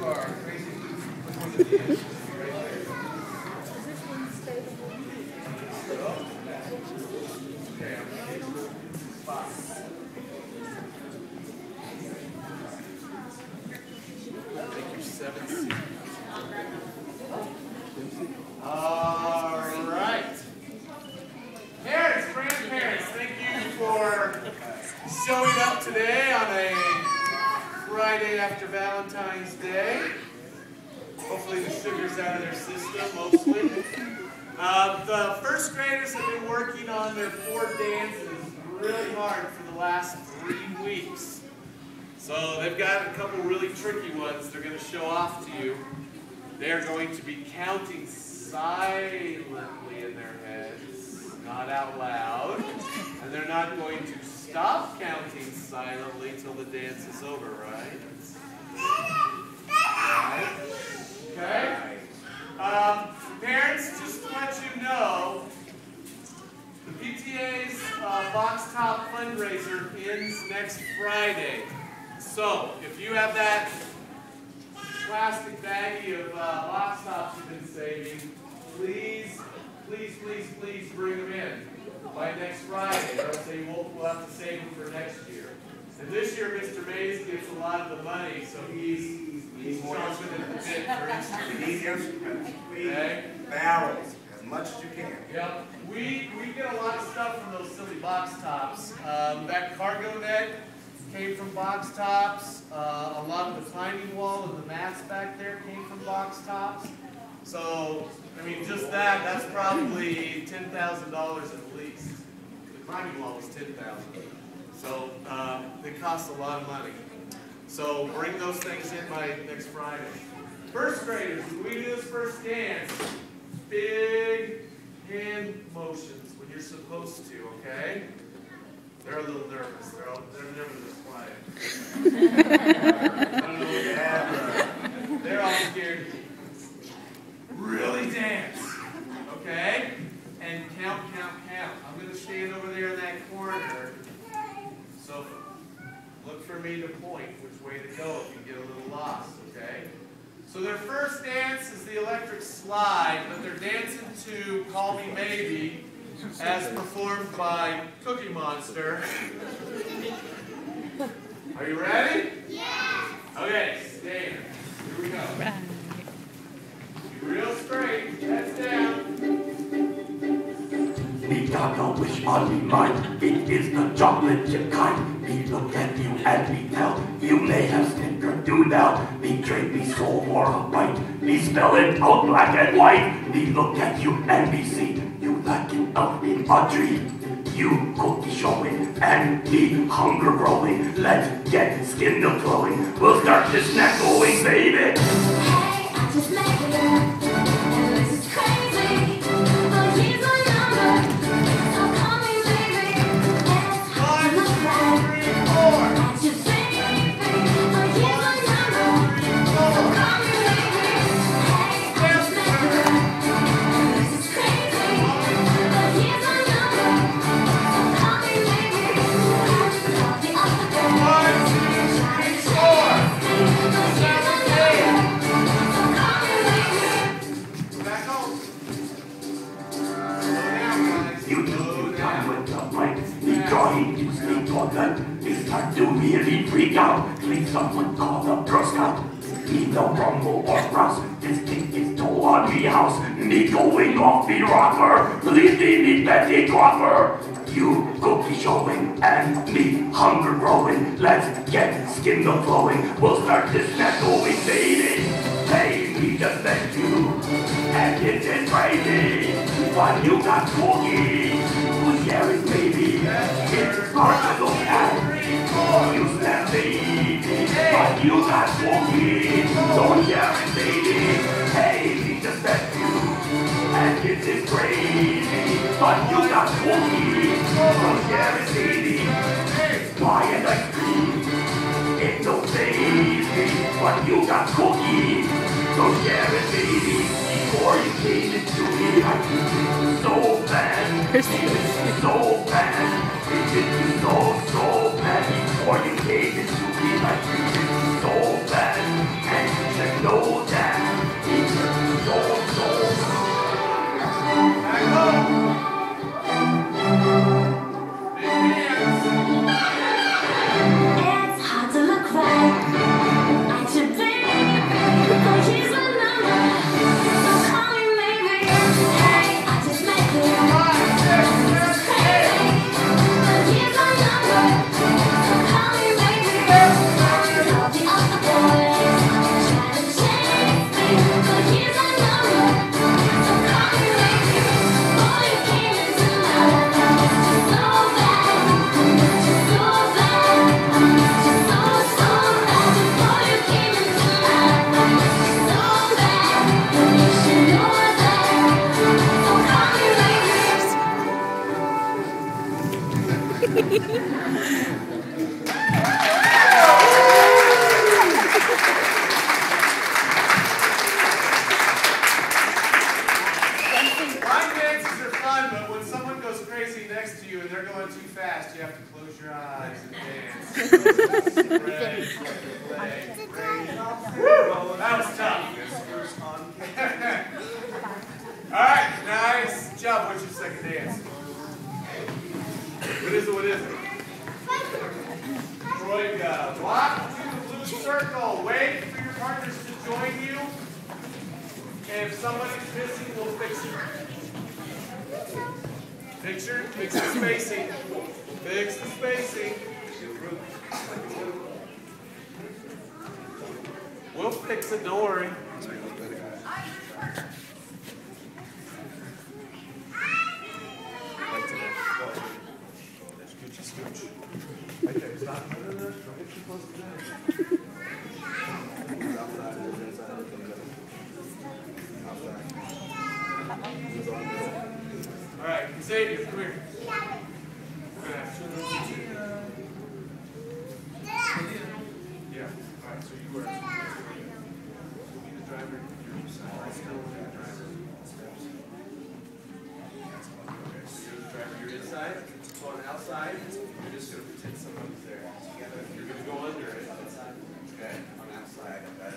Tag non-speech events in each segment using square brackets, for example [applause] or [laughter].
to our crazy before the dance. Right there. Okay, I'm gonna take a spot. Take your seven seat. All right. Parents, grandparents, thank you for showing up today on a Friday after Valentine's Day. Hopefully the sugar's out of their system mostly. Uh, the first graders have been working on their four dances really hard for the last three weeks. So they've got a couple really tricky ones they're going to show off to you. They're going to be counting silently in their heads, not out loud. And they're not going to stop counting silently till the dance is over, right? Right? Okay? Um, parents, just to let you know, the PTA's uh, box top fundraiser ends next Friday. So, if you have that plastic baggie of uh, box tops you've been saving, please, please, please, please bring them in by next Friday, or else they will, we'll have to save them for next year. And this year, Mr. Mays gets a lot of the money, so he's, he's chomping at the bit for instance. Medium, Okay? barrels, much as you can. Yep, we, we get a lot of stuff from those silly box tops. Um, that cargo net came from box tops. Uh, a lot of the climbing wall and the mats back there came from box tops. So, I mean, just that, that's probably ten thousand dollars at least. The climbing wall was ten thousand. So, uh, they cost a lot of money. So bring those things in by next Friday. First graders, we do this first dance, to, okay? They're a little nervous. They're, all, they're never this quiet. [laughs] I don't know what. They're all scared. Really dance, okay? And count, count, count. I'm going to stand over there in that corner. So look for me to point which way to go if you get a little lost, okay? So their first dance is the electric slide, but they're dancing to Call Me Maybe as performed by Cookie Monster. Are you ready? Yeah. Okay, stand. Here we go. Be real straight, heads down. We got a wish on me mind, it is the chocolate chip kind. We look at you and we tell, you may have snickerdoodle. We trade me soul for a bite, we spell it out black and white. We look at you and we see, in a tree. You cookie showing and me hunger growing. Let's get skin to flowing, we'll start this snack going, baby. Hey, rumble or. This thing is on me house. Me going off the rocker. Please leave me Betty Crocker. You cookie showing and me hunger growing. Let's get skin to flowing. We'll start this mess going, baby. Hey, we just met you. And it's just crazy. What you got cookies? Who's sharing, baby? It's hard to look at. You snap, baby. But you got cookies. Don't share it, baby. Hey, we just met you. And it's just crazy. But you got cookies. Don't share it, baby. Why and ice cream? It's no baby, but you got cookies. So share it, baby. Before you came into me, I so bad. That was tough. All right, nice job. What's your second dance? What is it? What is it? Troika. Walk to the blue circle. Wait for your partners to join you. And if somebody's missing, we'll fix it. Picture, fix the spacing. Fix the spacing. We'll fix it, don't worry. Right don't get too close to that. All right, Xavier, come here. We're gonna have two of those. Yeah, all right, so you were. You'll be the driver, you're still the driver. Okay, so you're the driver, you're inside, going outside, you're just gonna pretend somebody's there. You're gonna go under it. Okay, on outside, okay.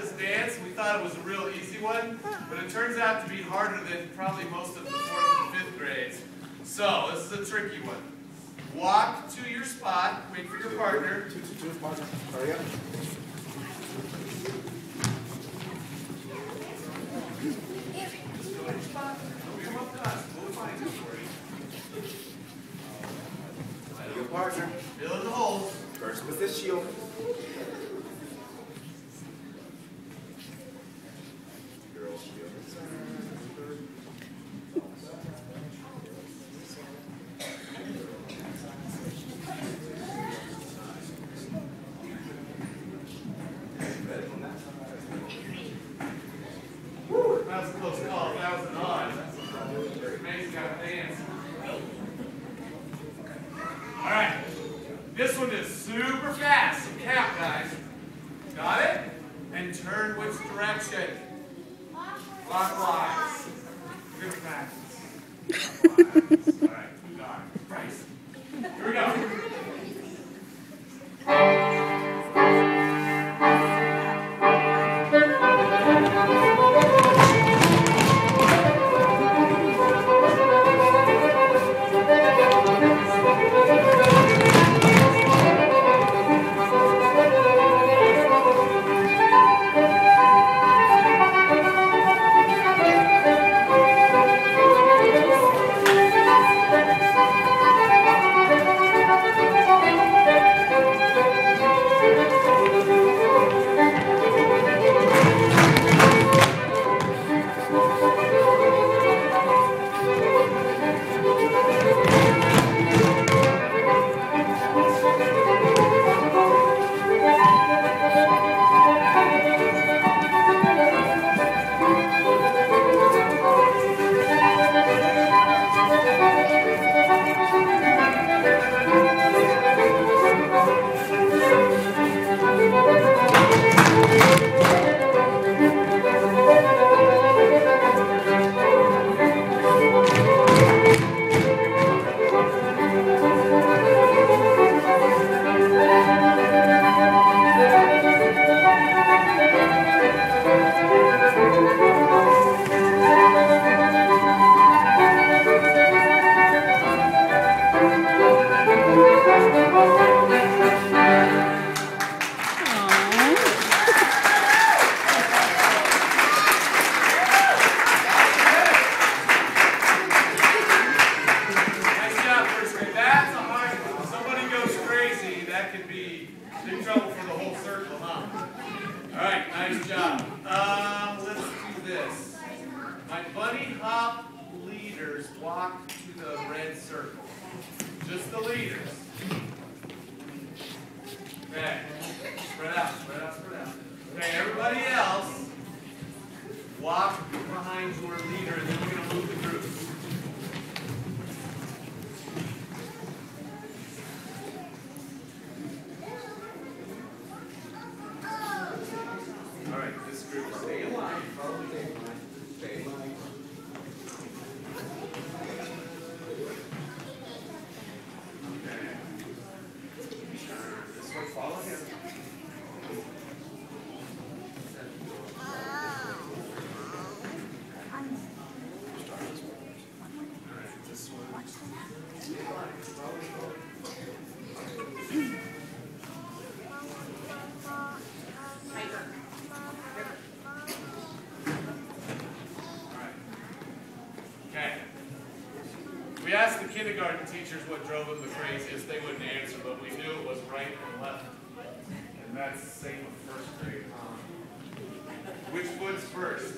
this dance. We thought it was a real easy one, but it turns out to be harder than probably most of the fourth and fifth grades. So, this is a tricky one. Walk to your spot, wait for your partner. Two, two, two, partner. Hurry up. Your partner. Fill in the holes. First with shield. Clockwise. Good practice. flock to the red circle. Just the leaders. kindergarten teachers, what drove them the craziest, they wouldn't answer, but we knew it was right and left. And that's the same with first grade, huh? Which foot's first?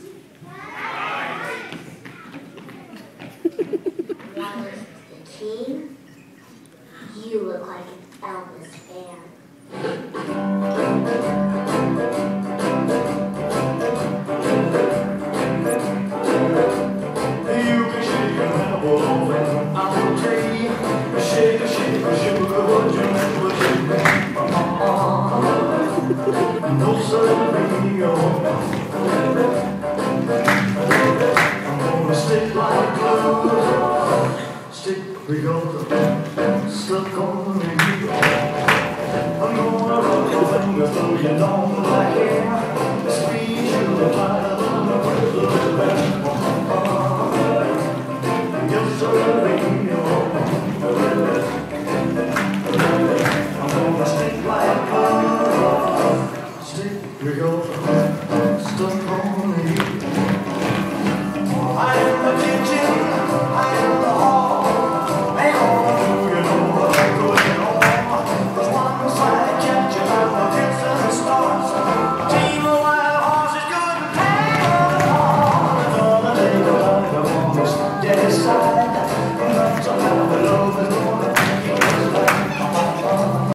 Right. [laughs] You look like an Elvis fan. We go